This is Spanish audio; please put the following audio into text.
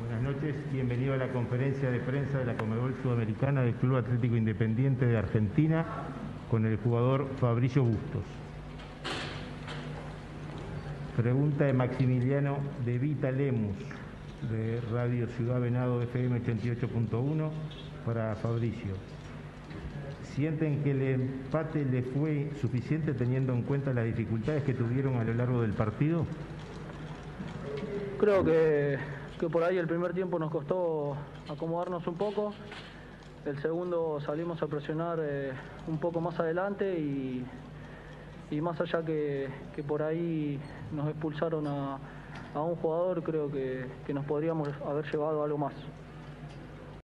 Buenas noches, bienvenido a la conferencia de prensa de la Comebol Sudamericana del Club Atlético Independiente de Argentina con el jugador Fabricio Bustos. Pregunta de Maximiliano de Vita Lemus, de Radio Ciudad Venado FM 88.1, para Fabricio. ¿Sienten que el empate le fue suficiente teniendo en cuenta las dificultades que tuvieron a lo largo del partido? Creo que, que por ahí el primer tiempo nos costó acomodarnos un poco. El segundo salimos a presionar eh, un poco más adelante y, y más allá que, que, por ahí nos expulsaron a, a un jugador, creo que, que nos podríamos haber llevado algo más.